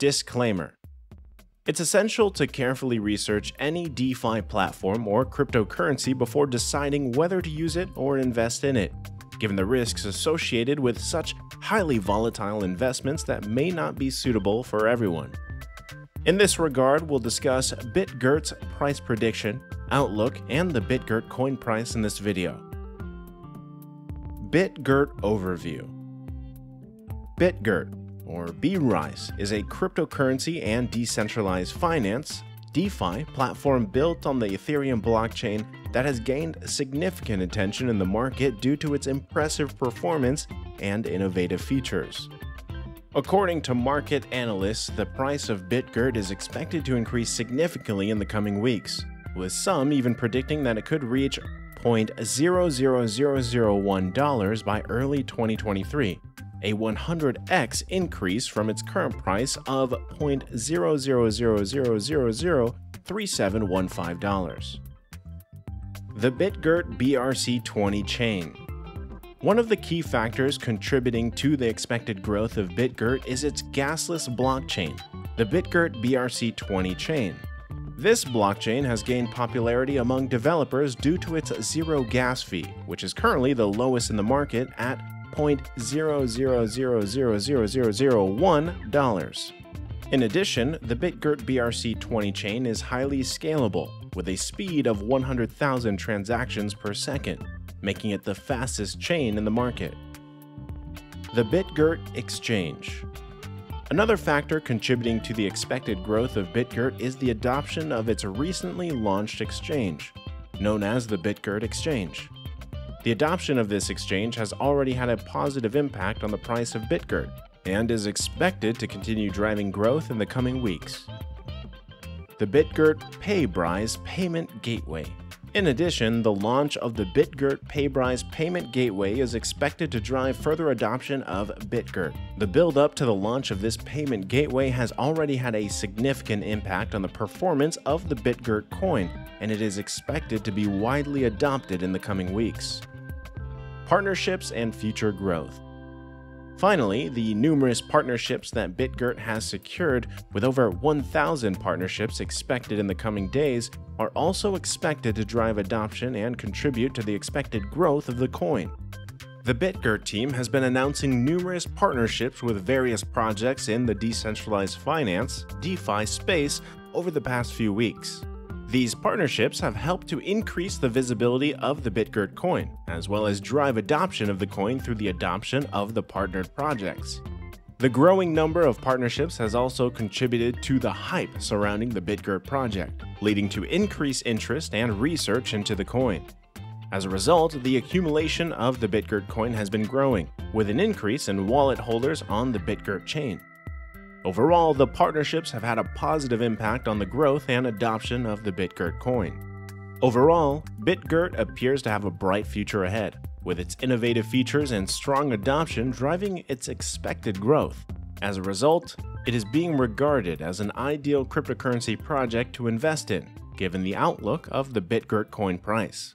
Disclaimer It's essential to carefully research any DeFi platform or cryptocurrency before deciding whether to use it or invest in it, given the risks associated with such highly volatile investments that may not be suitable for everyone. In this regard, we'll discuss BitGert's price prediction, outlook, and the BitGert coin price in this video. BitGert Overview BitGert or BRISE, is a cryptocurrency and decentralized finance DeFi platform built on the Ethereum blockchain that has gained significant attention in the market due to its impressive performance and innovative features. According to market analysts, the price of BitGert is expected to increase significantly in the coming weeks, with some even predicting that it could reach $0.00001 by early 2023, a 100x increase from its current price of $0.000003715. The BitGert BRC20 chain. One of the key factors contributing to the expected growth of BitGert is its gasless blockchain, the BitGert BRC20 chain. This blockchain has gained popularity among developers due to its zero gas fee, which is currently the lowest in the market at $0.0000001. In addition, the BitGert BRC20 chain is highly scalable, with a speed of 100,000 transactions per second, making it the fastest chain in the market. The BitGert Exchange Another factor contributing to the expected growth of BitGert is the adoption of its recently launched exchange, known as the BitGert Exchange. The adoption of this exchange has already had a positive impact on the price of BitGert and is expected to continue driving growth in the coming weeks. The BitGert PayBrise Payment Gateway. In addition, the launch of the BitGert PayBrise Payment Gateway is expected to drive further adoption of BitGert. The build up to the launch of this payment gateway has already had a significant impact on the performance of the BitGert coin, and it is expected to be widely adopted in the coming weeks partnerships, and future growth. Finally, the numerous partnerships that BitGert has secured, with over 1,000 partnerships expected in the coming days, are also expected to drive adoption and contribute to the expected growth of the coin. The BitGert team has been announcing numerous partnerships with various projects in the decentralized finance DeFi space over the past few weeks. These partnerships have helped to increase the visibility of the BitGert coin, as well as drive adoption of the coin through the adoption of the partnered projects. The growing number of partnerships has also contributed to the hype surrounding the BitGert project, leading to increased interest and research into the coin. As a result, the accumulation of the BitGert coin has been growing, with an increase in wallet holders on the BitGert chain. Overall, the partnerships have had a positive impact on the growth and adoption of the BitGert coin. Overall, BitGert appears to have a bright future ahead, with its innovative features and strong adoption driving its expected growth. As a result, it is being regarded as an ideal cryptocurrency project to invest in, given the outlook of the BitGert coin price.